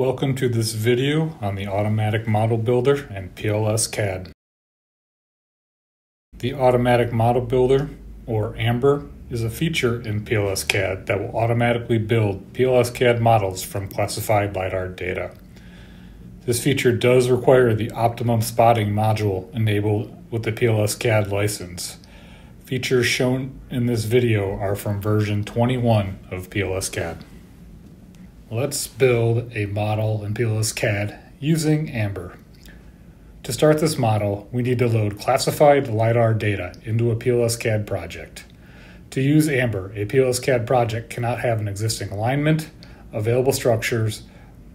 Welcome to this video on the Automatic Model Builder and PLS CADD. The Automatic Model Builder, or AMBER, is a feature in PLS CADD that will automatically build PLS CADD models from classified LiDAR data. This feature does require the Optimum Spotting module enabled with the PLS CADD license. Features shown in this video are from version 21 of PLS CADD. Let's build a model in PLS CADD using Amber. To start this model, we need to load classified LiDAR data into a PLS CADD project. To use Amber, a PLS CADD project cannot have an existing alignment, available structures,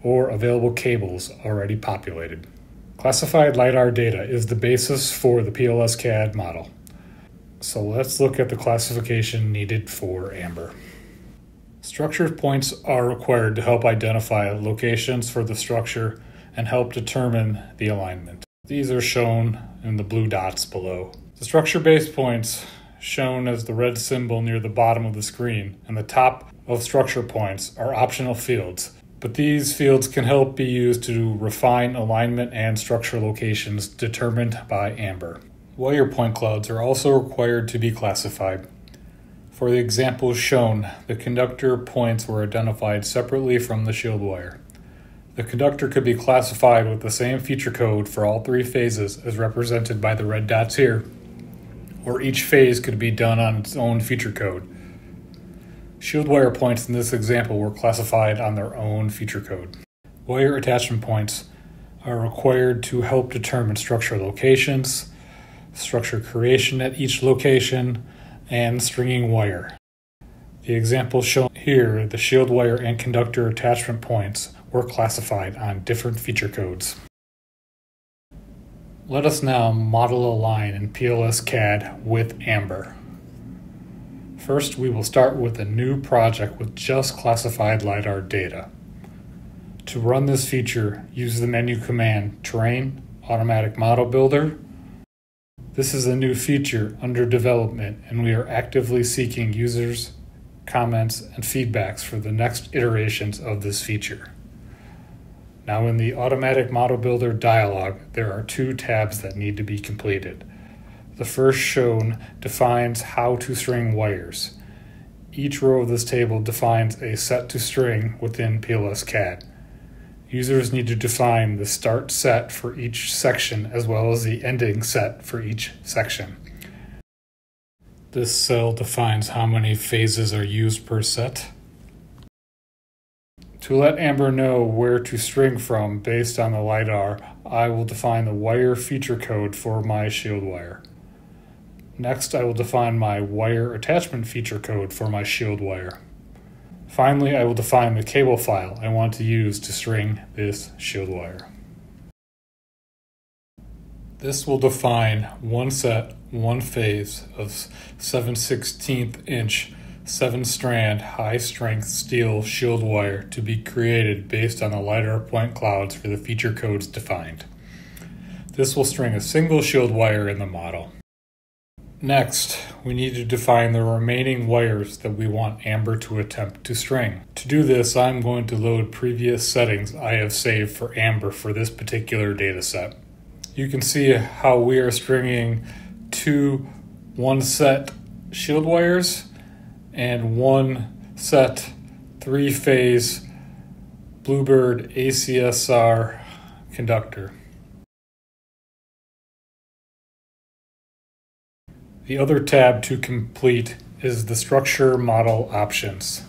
or available cables already populated. Classified LiDAR data is the basis for the PLS CADD model. So let's look at the classification needed for Amber. Structure points are required to help identify locations for the structure and help determine the alignment. These are shown in the blue dots below. The structure base points, shown as the red symbol near the bottom of the screen, and the top of structure points are optional fields, but these fields can help be used to refine alignment and structure locations determined by AMBER. Wire point clouds are also required to be classified. For the example shown, the conductor points were identified separately from the shield wire. The conductor could be classified with the same feature code for all three phases as represented by the red dots here, or each phase could be done on its own feature code. Shield wire points in this example were classified on their own feature code. Wire attachment points are required to help determine structure locations, structure creation at each location, and stringing wire. The examples shown here, the shield wire and conductor attachment points were classified on different feature codes. Let us now model a line in PLS CADD with Amber. First, we will start with a new project with just classified LiDAR data. To run this feature, use the menu command Terrain Automatic Model Builder this is a new feature under development, and we are actively seeking users' comments and feedbacks for the next iterations of this feature. Now, in the Automatic Model Builder dialog, there are two tabs that need to be completed. The first shown defines how to string wires. Each row of this table defines a set to string within PLS CADD. Users need to define the start set for each section as well as the ending set for each section. This cell defines how many phases are used per set. To let Amber know where to string from based on the LiDAR, I will define the wire feature code for my shield wire. Next, I will define my wire attachment feature code for my shield wire. Finally, I will define the cable file I want to use to string this shield wire. This will define one set, one phase of 7 16th inch 7 strand high strength steel shield wire to be created based on the LiDAR point clouds for the feature codes defined. This will string a single shield wire in the model. Next, we need to define the remaining wires that we want Amber to attempt to string. To do this, I'm going to load previous settings I have saved for Amber for this particular dataset. You can see how we are stringing two one set shield wires and one set three phase Bluebird ACSR conductor. The other tab to complete is the structure model options.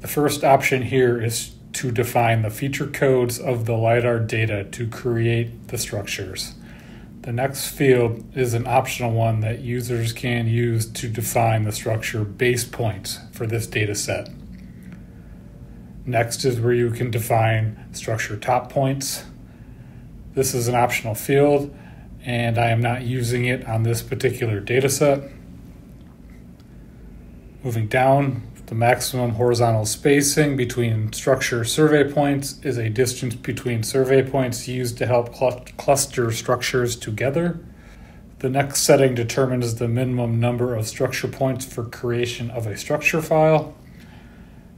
The first option here is to define the feature codes of the LiDAR data to create the structures. The next field is an optional one that users can use to define the structure base points for this data set. Next is where you can define structure top points. This is an optional field and I am not using it on this particular data set. Moving down, the maximum horizontal spacing between structure survey points is a distance between survey points used to help cl cluster structures together. The next setting determines the minimum number of structure points for creation of a structure file.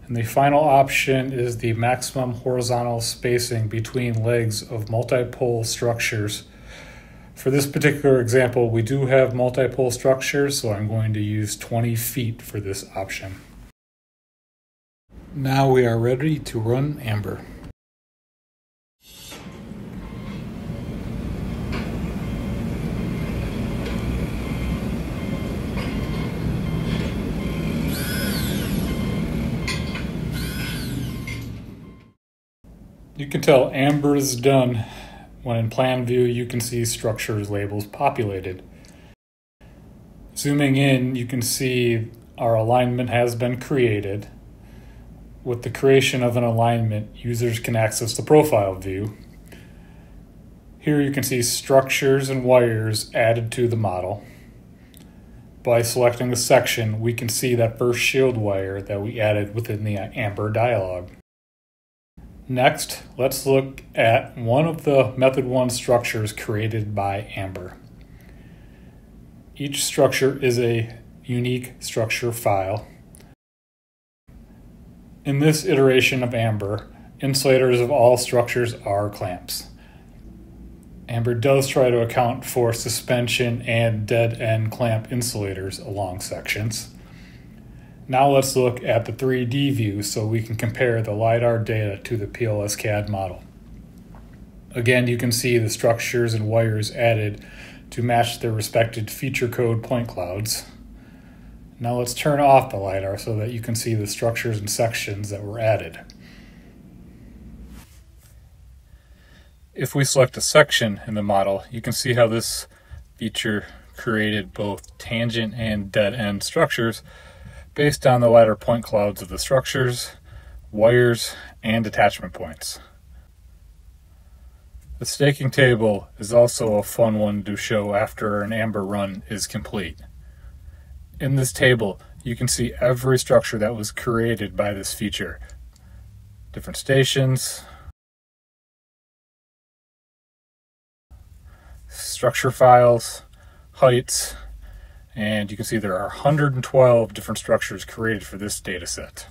And the final option is the maximum horizontal spacing between legs of multipole structures. For this particular example, we do have multi-pole structures, so I'm going to use 20 feet for this option. Now we are ready to run Amber. You can tell amber is done when in plan view you can see structures labels populated. Zooming in, you can see our alignment has been created. With the creation of an alignment, users can access the profile view. Here you can see structures and wires added to the model. By selecting the section, we can see that first shield wire that we added within the Amber dialog. Next, let's look at one of the Method 1 structures created by Amber. Each structure is a unique structure file. In this iteration of Amber, insulators of all structures are clamps. Amber does try to account for suspension and dead end clamp insulators along sections. Now let's look at the 3D view so we can compare the LiDAR data to the PLS CADD model. Again, you can see the structures and wires added to match their respective feature code point clouds. Now let's turn off the LiDAR so that you can see the structures and sections that were added. If we select a section in the model, you can see how this feature created both tangent and dead end structures based on the LiDAR point clouds of the structures, wires, and attachment points. The staking table is also a fun one to show after an amber run is complete. In this table, you can see every structure that was created by this feature. Different stations, structure files, heights, and you can see there are 112 different structures created for this data set.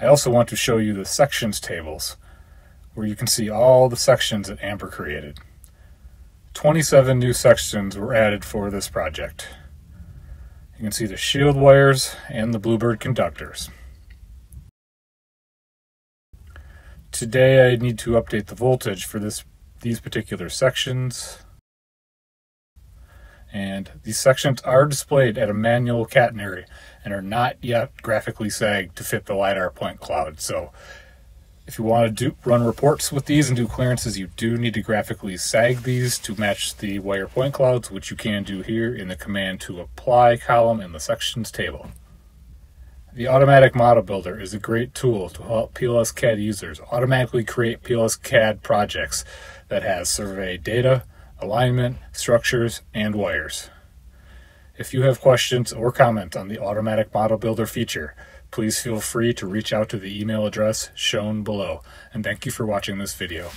I also want to show you the sections tables, where you can see all the sections that Amber created. 27 new sections were added for this project. You can see the shield wires and the Bluebird conductors. Today I need to update the voltage for this these particular sections. And these sections are displayed at a manual catenary and are not yet graphically sagged to fit the LiDAR point cloud. So if you want to do, run reports with these and do clearances, you do need to graphically sag these to match the wire point clouds, which you can do here in the command to apply column in the sections table. The Automatic Model Builder is a great tool to help PLS CADD users automatically create PLS CADD projects that has survey data, alignment, structures, and wires. If you have questions or comments on the Automatic Model Builder feature, please feel free to reach out to the email address shown below. And thank you for watching this video.